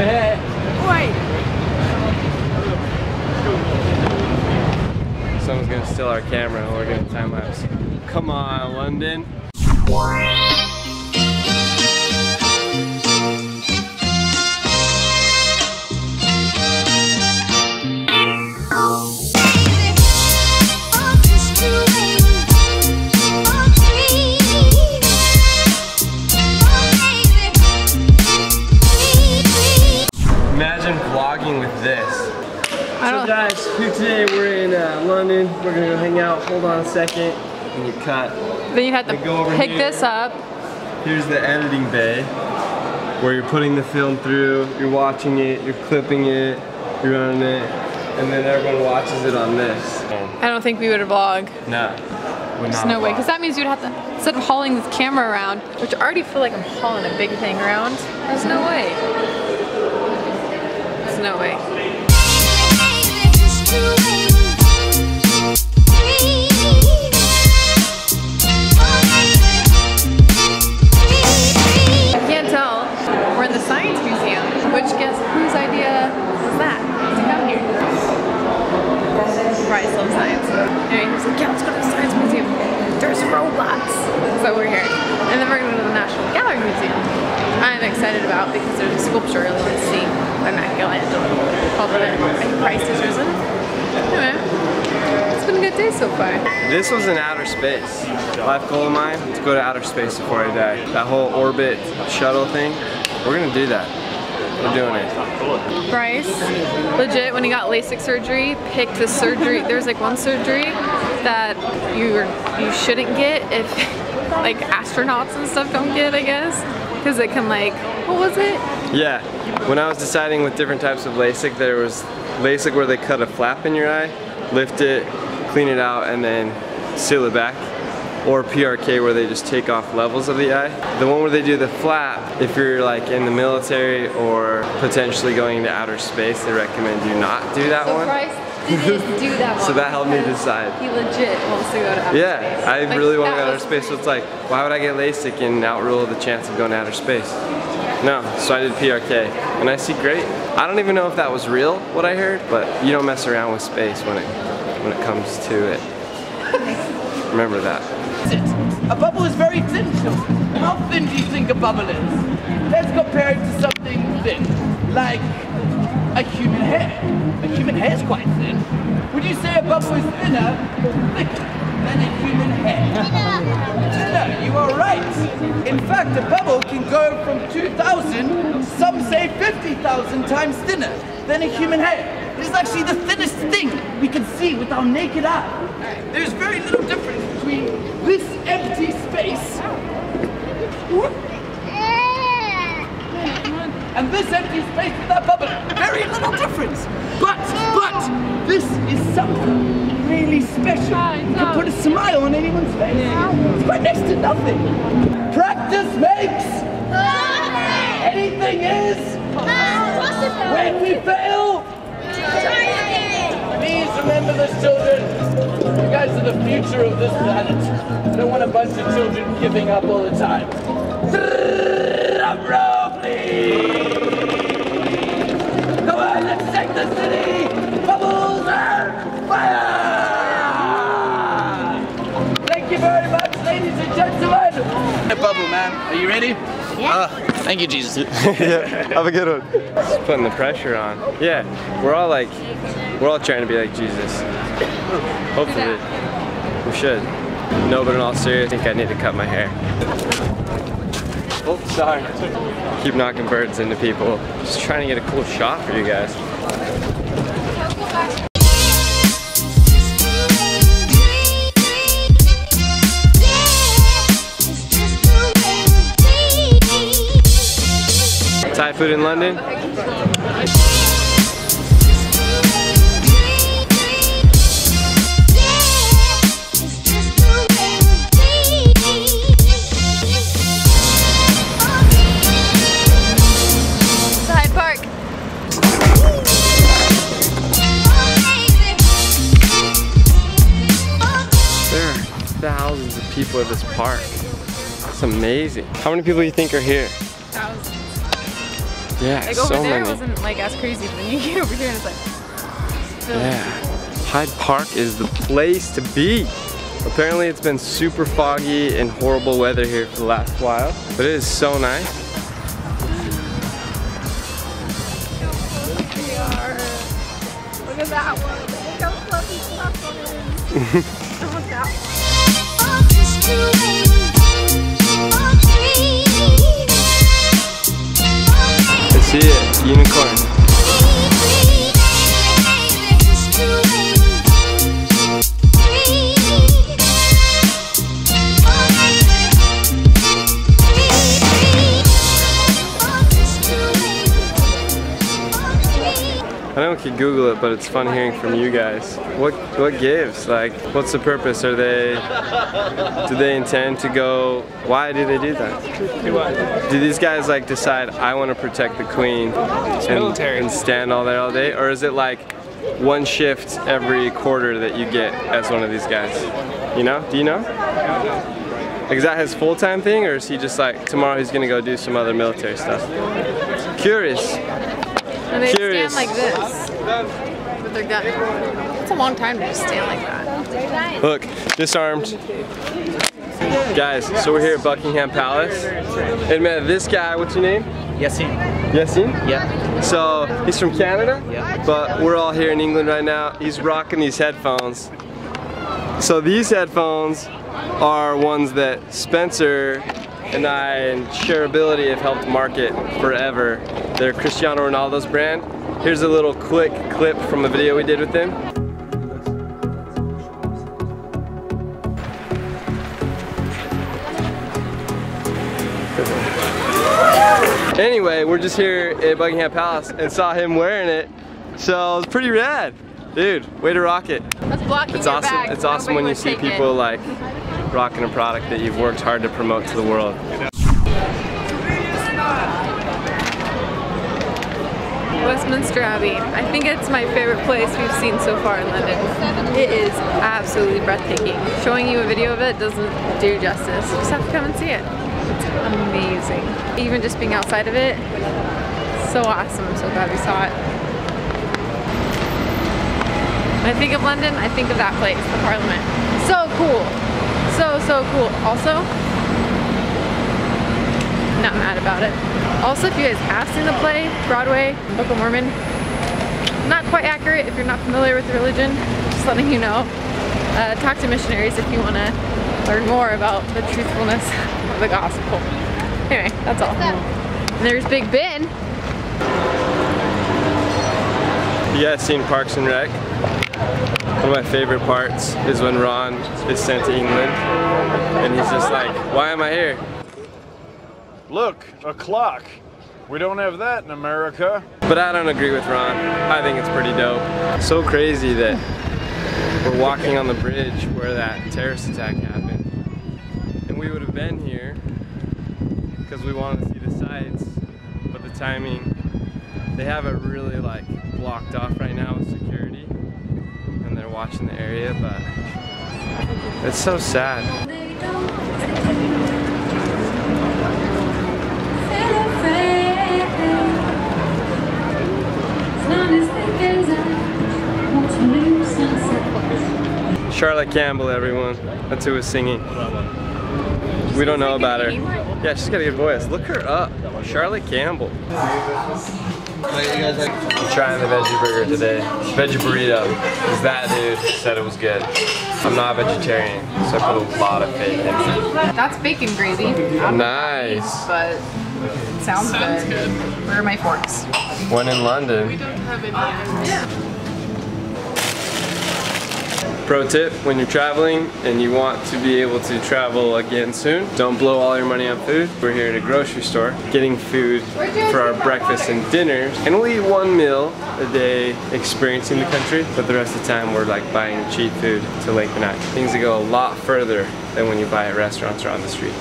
Wait. Someone's gonna steal our camera and we're gonna time lapse. Come on, London. London. We're gonna go hang out. Hold on a second. And you cut. Then you have to go over pick here. this up. Here's the editing bay where you're putting the film through, you're watching it, you're clipping it, you're running it, and then everyone watches it on this. I don't think we would vlog. No. would There's not no way, because that means you'd have to, instead of hauling this camera around, which I already feel like I'm hauling a big thing around, there's no way. There's no way. Called the I think Christ is Risen. Anyway, it's been a good day so far. This was in outer space. Life goal of mine, to go to outer space before I die. That whole orbit shuttle thing, we're gonna do that. We're doing it. Bryce, legit, when he got LASIK surgery, picked the surgery. There's like one surgery that you you shouldn't get if like astronauts and stuff don't get, I guess, because it can like what was it? Yeah, when I was deciding with different types of LASIK, there was LASIK where they cut a flap in your eye, lift it, clean it out, and then seal it back. Or PRK where they just take off levels of the eye. The one where they do the flap, if you're like in the military or potentially going into outer space, they recommend you not do that So one. Do that one. So that helped me decide. He legit wants to go to outer Yeah, space. I Like, really want to go to outer space. So it's like, why would I get LASIK and outrule the chance of going to outer space? No, so I did PRK, and I see great. I don't even know if that was real, what I heard, but you don't mess around with space when it when it comes to it. Remember that. A bubble is very thin, children. How thin do you think a bubble is? Let's compare it to something thin, like a human hair. A human hair is quite thin. Would you say a bubble is thinner or thicker than a human? Thinner, you are right. In fact, a bubble can go from 2,000, some say 50,000 times thinner than a human hair. It is actually the thinnest thing we can see with our naked eye. There's very little difference between this empty space and this empty space with that bubble. Very little difference. But, but, this is something really special. Can put a smile on anyone's face. It's quite next to nothing. Practice makes anything is. When we fail, please remember this, children. You guys are the future of this planet. I don't want a bunch of children giving up all the time. Drum roll, you ready? Yeah. Uh, thank you, Jesus. yeah, have a good one. Just putting the pressure on. Yeah, we're all like, we're all trying to be like Jesus. Hopefully, we should. No, but in all seriousness, I think I need to cut my hair. Oh, sorry. Keep knocking birds into people. Just trying to get a cool shot for you guys. Thai food in London? Hyde Park. There are thousands of people at this park. It's amazing. How many people do you think are here? Thousands. Yeah, Like so over there many. wasn't like as crazy, but then you get over here and it's like. filled. Yeah. Hyde Park is the place to be. Apparently it's been super foggy and horrible weather here for the last while, but it is so nice. Look at that one. Look how fluffy fluff it is. I want that one. Oh, see it, unicorn. Could Google it, but it's fun hearing from you guys. What what gives? Like, what's the purpose? Are they? Do they intend to go? Why do they do that? Do these guys like decide I want to protect the queen and, military. and stand all there all day, or is it like one shift every quarter that you get as one of these guys? You know? Do you know? Like, is that his full-time thing, or is he just like tomorrow he's gonna go do some other military stuff? Curious. And they Curious. stand like this with their gun. It's a long time to just stand like that. Look, disarmed. Guys, so we're here at Buckingham Palace. And man, this guy, what's your name? Yasin. Yasin? Yeah. So he's from Canada, Yeah. but we're all here in England right now. He's rocking these headphones. So these headphones are ones that Spencer and I and Shareability have helped market forever. They're Cristiano Ronaldo's brand. Here's a little quick clip from a video we did with him. Anyway, we're just here at Buckingham Palace and saw him wearing it. So it's pretty rad. Dude, way to rock it. That's blocking It's awesome. back. It's awesome when you see take it. people like rocking a product that you've worked hard to promote to the world. Westminster Abbey. I think it's my favorite place we've seen so far in London. It is absolutely breathtaking. Showing you a video of it doesn't do justice. You just have to come and see it. It's amazing. Even just being outside of it, so awesome. I'm so glad we saw it. When I think of London, I think of that place, the Parliament. So cool. So, so cool. Also, not mad about it. Also, if you guys have seen the play, Broadway, Book of Mormon, not quite accurate if you're not familiar with the religion, just letting you know. Uh, talk to missionaries if you want to learn more about the truthfulness of the gospel. Anyway, that's all. And there's Big Ben. You guys seen Parks and Rec? One of my favorite parts is when Ron is sent to England and he's just like, why am I here? Look, a clock. We don't have that in America. But I don't agree with Ron. I think it's pretty dope. So crazy that we're walking on the bridge where that terrorist attack happened. And we would have been here because we wanted to see the sights, but the timing, they have it really like blocked off right now with security. And they're watching the area, but it's so sad. Charlotte Campbell, everyone. That's who was singing. We don't know about her. Yeah, she's got a good voice. Look her up. Charlotte Campbell. I'm trying the veggie burger today. Veggie burrito. Because that dude said it was good. I'm not vegetarian, so I put a lot of faith in it. That's bacon gravy. Nice. But it sounds, good. Where are my forks? One in London. Pro tip, when you're traveling and you want to be able to travel again soon, don't blow all your money on food. We're here at a grocery store getting food for our breakfast and dinners. And we eat one meal a day experiencing the country, but the rest of the time we're like buying cheap food to Lake Minnetonka. Things that go a lot further than when you buy at restaurants or on the street.